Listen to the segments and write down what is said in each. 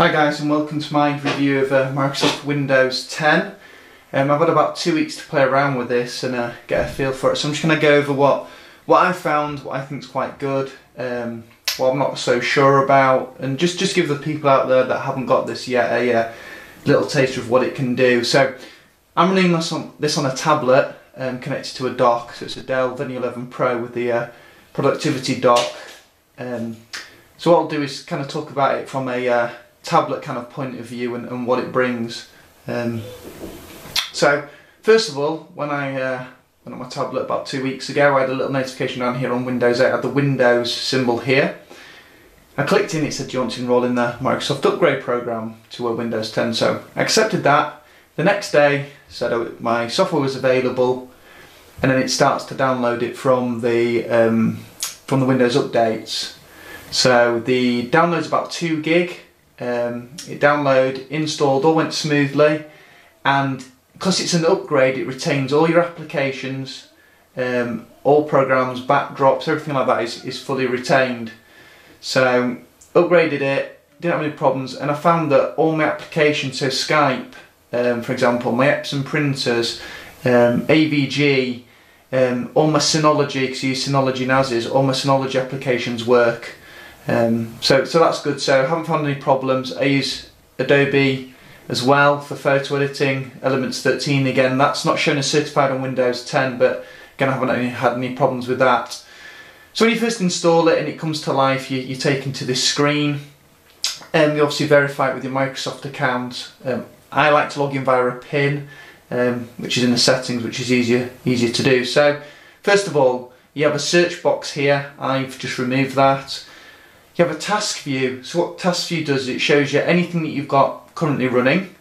Hi guys and welcome to my review of uh, Microsoft Windows 10. Um, I've had about two weeks to play around with this and uh, get a feel for it so I'm just going to go over what, what I found, what I think is quite good, um, what I'm not so sure about and just, just give the people out there that haven't got this yet a uh, little taste of what it can do. So I'm running this on, this on a tablet um, connected to a dock, so it's a Dell Venue 11 Pro with the uh, productivity dock. Um, so what I'll do is kind of talk about it from a uh, tablet kind of point of view and, and what it brings. Um, so first of all, when I uh, went on my tablet about two weeks ago, I had a little notification down here on Windows 8. I had the Windows symbol here. I clicked in, it said, do you want to enroll in the Microsoft upgrade program to a Windows 10? So I accepted that. The next day, said oh, my software was available, and then it starts to download it from the um, from the Windows updates. So the download's about two gig, um, it downloaded, installed, all went smoothly, and because it's an upgrade, it retains all your applications, um, all programs, backdrops, everything like that is, is fully retained. So upgraded it, didn't have any problems, and I found that all my applications, so Skype, um, for example, my Epson printers, um, AVG, um, all my Synology, because I use Synology NASes, all my Synology applications work. Um, so, so that's good. So I haven't found any problems. I use Adobe as well for photo editing. Elements 13 again. That's not shown as certified on Windows 10, but again I haven't had any problems with that. So when you first install it and it comes to life, you, you're taken to this screen. And um, you obviously verify it with your Microsoft account. Um, I like to log in via a PIN, um, which is in the settings, which is easier easier to do. So first of all, you have a search box here. I've just removed that. You have a task view. So what task view does, it shows you anything that you've got currently running,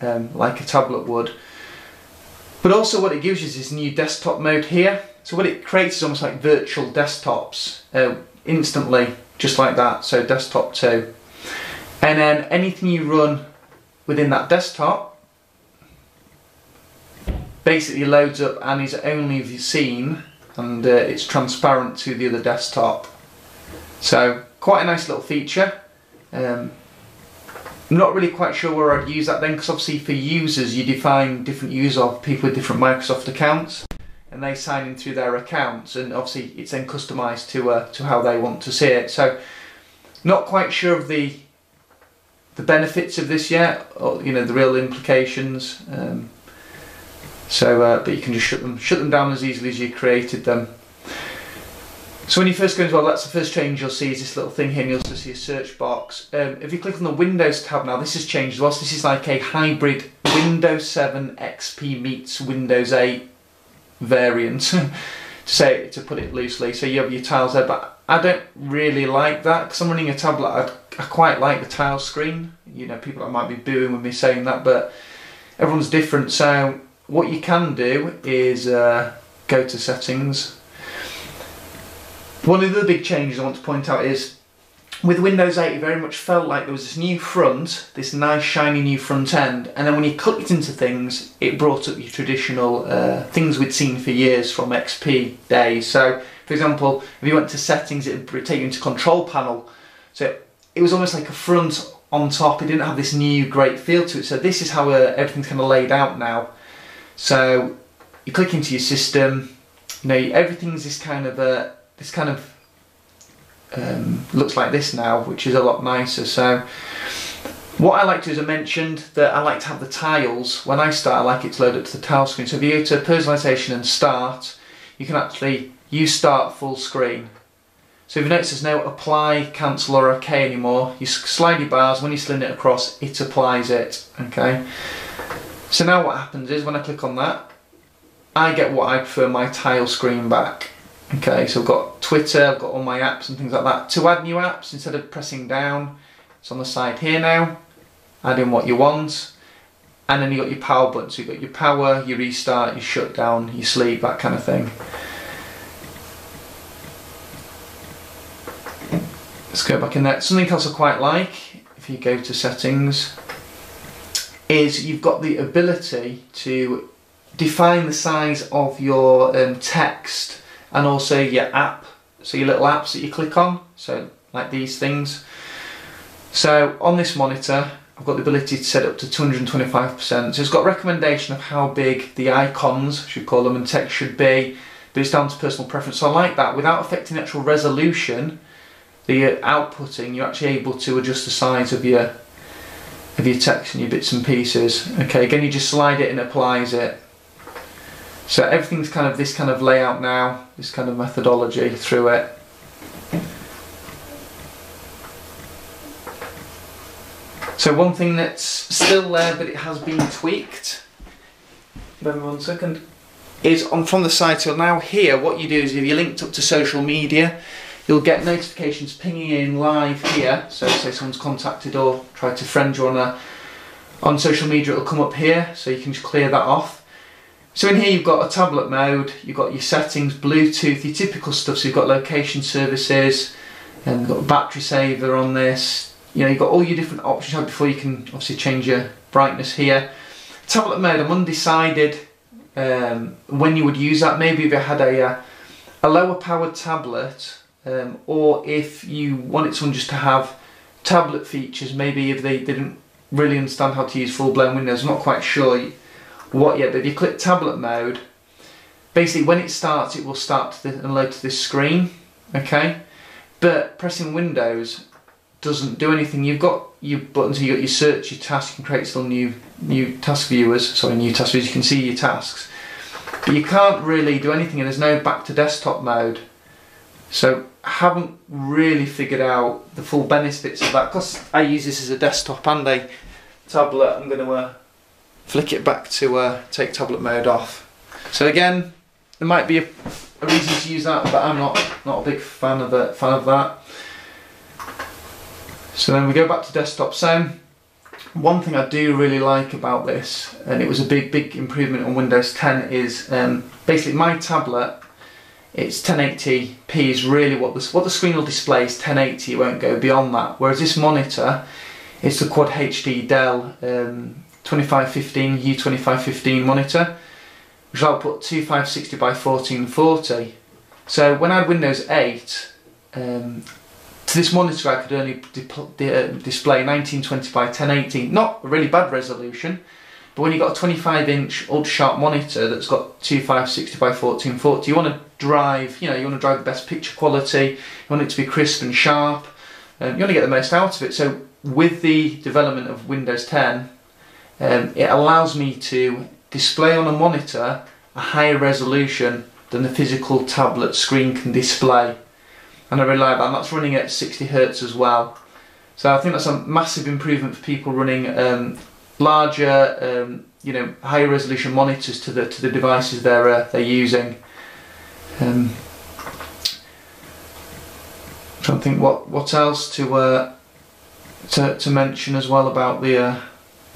um, like a tablet would. But also what it gives you is this new desktop mode here. So what it creates is almost like virtual desktops uh, instantly, just like that. So desktop 2. And then anything you run within that desktop basically loads up and is only seen and uh, it's transparent to the other desktop. So quite a nice little feature. Um, I'm not really quite sure where I'd use that then because obviously for users you define different users of people with different Microsoft accounts and they sign in through their accounts and obviously it's then customized to uh, to how they want to see it. So not quite sure of the the benefits of this yet, or you know the real implications. Um, so, uh, but you can just shut them shut them down as easily as you created them. So when you first go into well, that's the first change you'll see is this little thing here, and you'll also see a search box. Um, if you click on the Windows tab now, this has changed as well. This is like a hybrid Windows 7 XP meets Windows 8 variant, to say to put it loosely. So you have your tiles there, but I don't really like that because I'm running a tablet. I, I quite like the tile screen. You know, people might be booing with me saying that, but everyone's different. So what you can do is uh, go to settings one of the big changes I want to point out is with Windows 8 it very much felt like there was this new front, this nice shiny new front end, and then when you clicked into things it brought up your traditional uh, things we'd seen for years from XP days. So for example, if you went to settings it would take you into control panel. So it was almost like a front on top, it didn't have this new great feel to it. So this is how uh, everything's kind of laid out now. So you click into your system, you know, everything's this kind of a uh, this kind of um, looks like this now, which is a lot nicer. So what I like to do is I mentioned that I like to have the tiles, when I start I like it to load up to the tile screen. So if you go to personalisation and start, you can actually use start full screen. So if you notice there's no apply, cancel or OK anymore, you slide your bars, when you sling it across, it applies it, okay? So now what happens is when I click on that, I get what I prefer my tile screen back. Okay, so I've got Twitter, I've got all my apps and things like that. To add new apps, instead of pressing down, it's on the side here now. Add in what you want. And then you've got your power button. So you've got your power, your restart, your shutdown, your sleep, that kind of thing. Let's go back in there. Something else I quite like, if you go to settings, is you've got the ability to define the size of your um, text and also your app, so your little apps that you click on, so like these things. So on this monitor, I've got the ability to set up to 225%. So it's got recommendation of how big the icons, should call them, and text should be, but it's down to personal preference. So I like that. Without affecting actual resolution, the uh, outputting, you're actually able to adjust the size of your of your text and your bits and pieces. Okay, again, you just slide it and applies it. So everything's kind of this kind of layout now, this kind of methodology through it. So one thing that's still there but it has been tweaked, give me one second, is on from the side. So now here what you do is if you're linked up to social media, you'll get notifications pinging in live here. So say someone's contacted or tried to friend you on a on social media, it'll come up here, so you can just clear that off. So in here you've got a tablet mode, you've got your settings, Bluetooth, your typical stuff. So you've got location services, and you've got battery saver on this. You know, you've got all your different options before you can obviously change your brightness here. Tablet mode, I'm undecided um, when you would use that. Maybe if you had a, uh, a lower powered tablet, um, or if you wanted someone just to have tablet features, maybe if they didn't really understand how to use full-blown Windows, I'm not quite sure what yet, but if you click tablet mode, basically when it starts it will start to load to this screen, okay? But pressing Windows doesn't do anything. You've got your buttons, you've got your search, your task, you can create still new new task viewers, sorry, new task viewers, you can see your tasks. But you can't really do anything and there's no back to desktop mode. So I haven't really figured out the full benefits of that because I use this as a desktop and a tablet. I'm going to uh, flick it back to uh, take tablet mode off. So again, there might be a, a, reason to use that, but I'm not not a big fan of the, fan of that. So then we go back to desktop. So one thing I do really like about this, and it was a big big improvement on Windows 10, is um, basically my tablet it's 1080p is really what the, what the screen will display is 1080, it won't go beyond that. Whereas this monitor, it's a Quad HD Dell um, 2515 U2515 monitor, which I'll put 2560 by 1440. So when I had Windows 8, um, to this monitor I could only uh, display 1920 by 1080, not a really bad resolution, but when you've got a 25 inch ultra sharp monitor that's got 2560 by 1440, you want to drive, you know, you want to drive the best picture quality, you want it to be crisp and sharp, um, you want to get the most out of it. So with the development of Windows 10, um, it allows me to display on a monitor a higher resolution than the physical tablet screen can display. And I really like that, and that's running at 60 Hertz as well. So I think that's a massive improvement for people running um, larger, um, you know, higher resolution monitors to the to the devices they're uh, they're using. Um, trying to think what what else to uh, to to mention as well about the, uh, the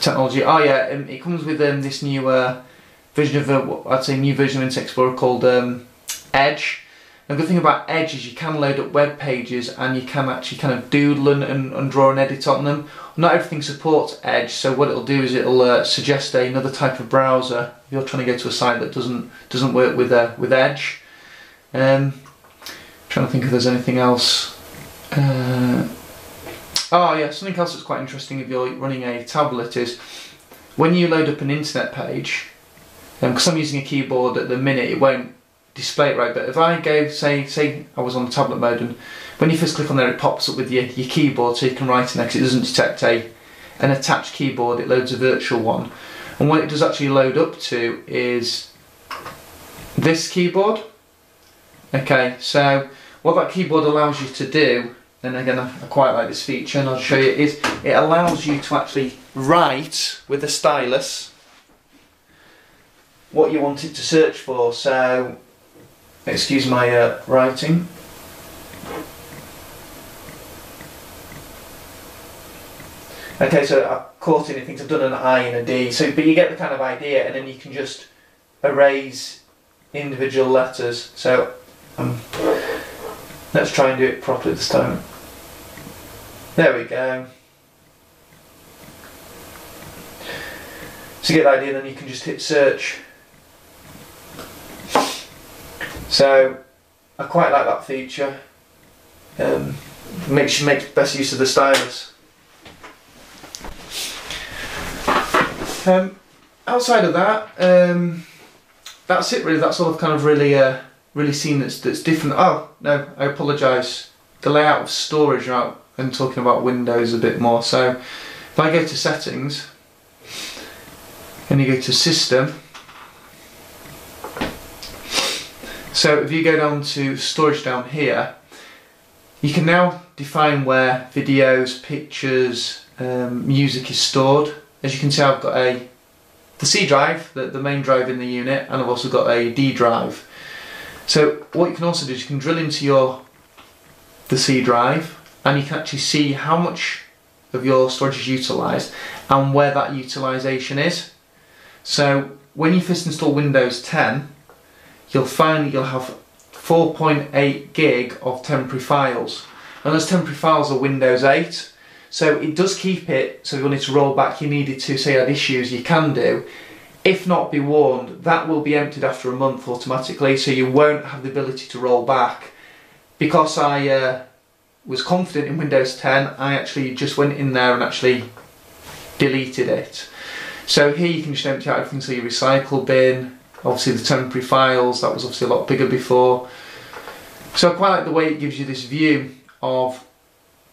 technology. Oh yeah, um, it comes with um, this new uh, version of uh, I'd say new version of Internet Explorer called um, Edge the good thing about Edge is you can load up web pages and you can actually kind of doodle and, and, and draw and edit on them. Not everything supports Edge, so what it'll do is it'll uh, suggest another type of browser if you're trying to go to a site that doesn't doesn't work with uh, with Edge. Um, trying to think if there's anything else. Oh yeah, something else that's quite interesting if you're running a tablet is when you load up an internet page, because um, I'm using a keyboard at the minute, it won't display it right. But if I go, say, say I was on tablet mode, and when you first click on there, it pops up with your, your keyboard, so you can write in there. Because it doesn't detect a an attached keyboard; it loads a virtual one. And what it does actually load up to is this keyboard. Okay, so what that keyboard allows you to do, and again I, I quite like this feature, and I'll show you, is it allows you to actually write with a stylus what you wanted to search for. So excuse my uh, writing. Okay, so I've caught anything, I've done an I and a D, so but you get the kind of idea and then you can just erase individual letters. So um, Let's try and do it properly this time. There we go. So you get that idea, then you can just hit search. So I quite like that feature. Um, makes makes best use of the stylus. Um, outside of that, um, that's it really. That's all I've kind of really uh, really seen that's that's different. Oh no, I apologise. The layout of storage out and talking about Windows a bit more. So if I go to settings and you go to system. So if you go down to storage down here, you can now define where videos, pictures, um, music is stored. As you can see I've got a the C drive, the, the main drive in the unit, and I've also got a D drive. So what you can also do is you can drill into your the C drive and you can actually see how much of your storage is utilised and where that utilisation is. So when you first install Windows 10, you'll find that you'll have 4.8 gig of temporary files. And those temporary files are Windows 8. So it does keep it, so if you wanted to roll back, you needed to say had issues, you can do. If not, be warned, that will be emptied after a month automatically, so you won't have the ability to roll back. Because I uh, was confident in Windows 10, I actually just went in there and actually deleted it. So here you can just empty out everything, so your recycle bin, obviously the temporary files, that was obviously a lot bigger before. So I quite like the way it gives you this view of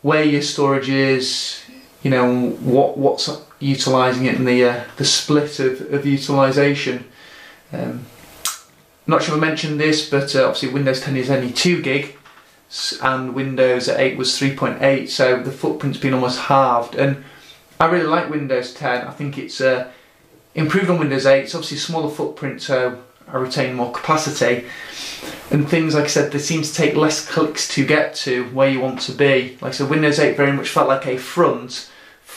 where your storage is, you know, what what's utilising it and the uh, the split of, of utilisation. Um, not sure if I mentioned this, but uh, obviously Windows 10 is only 2 gig, and Windows 8 was 3.8 so the footprint's been almost halved. And I really like Windows 10 I think it's uh, improved on Windows 8 it's obviously a smaller footprint so I retain more capacity. And things like I said they seem to take less clicks to get to where you want to be. Like so Windows 8 very much felt like a front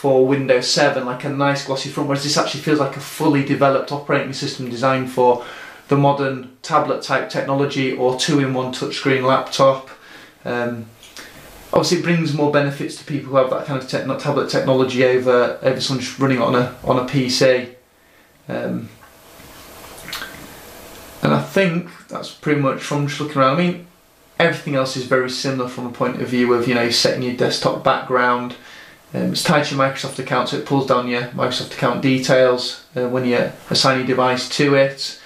for Windows 7 like a nice glossy front whereas this actually feels like a fully developed operating system designed for the modern tablet type technology or two-in-one touchscreen laptop um, obviously, it brings more benefits to people who have that kind of tablet technology over over someone just running on a on a PC. Um, and I think that's pretty much from just looking around. I mean, everything else is very similar from a point of view of you know setting your desktop background. Um, it's tied to your Microsoft account, so it pulls down your Microsoft account details uh, when you assign your device to it.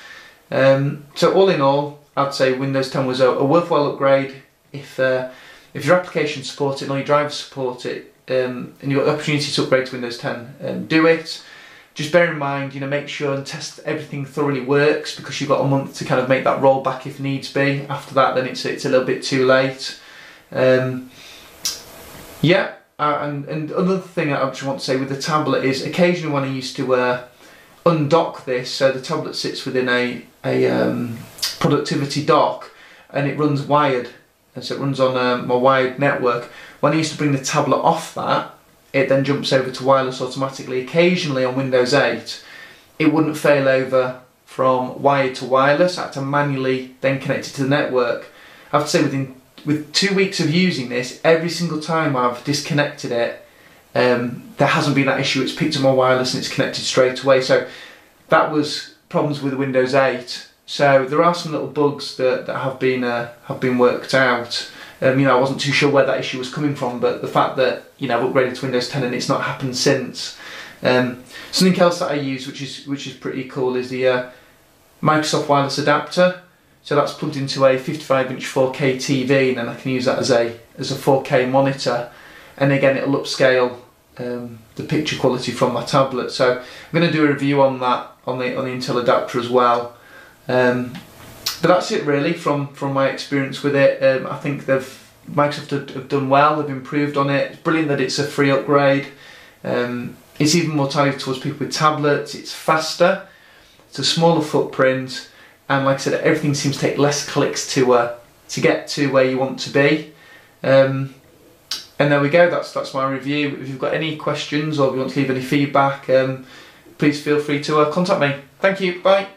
Um, so all in all, I'd say Windows 10 was a, a worthwhile upgrade if uh, if your application supports it or your drivers support it, um, and you've got the opportunity to upgrade to Windows 10, um, do it. Just bear in mind, you know, make sure and test everything thoroughly works because you've got a month to kind of make that roll back if needs be. After that, then it's it's a little bit too late. Um, yeah, uh, and and another thing I actually want to say with the tablet is occasionally when I used to uh, undock this, so the tablet sits within a a um, productivity dock and it runs wired and so it runs on um, a wired network. When I used to bring the tablet off that, it then jumps over to wireless automatically. Occasionally on Windows 8, it wouldn't fail over from wired to wireless. I had to manually then connect it to the network. I have to say within with two weeks of using this, every single time I've disconnected it, um, there hasn't been that issue. It's picked up my wireless and it's connected straight away. So that was problems with Windows 8 so there are some little bugs that, that have been uh, have been worked out. Um, you know, I wasn't too sure where that issue was coming from, but the fact that you know I've upgraded to Windows 10 and it's not happened since. Um, something else that I use, which is which is pretty cool, is the uh, Microsoft wireless adapter. So that's plugged into a 55-inch 4K TV, and then I can use that as a as a 4K monitor. And again, it'll upscale um, the picture quality from my tablet. So I'm going to do a review on that on the on the Intel adapter as well. Um, but that's it really from from my experience with it. Um, I think they've Microsoft have, have, done well. They've improved on it. It's brilliant that it's a free upgrade. Um, it's even more targeted towards people with tablets. It's faster. It's a smaller footprint, and like I said, everything seems to take less clicks to uh, to get to where you want to be. Um, and there we go. That's that's my review. If you've got any questions or if you want to leave any feedback, um, please feel free to uh, contact me. Thank you. Bye.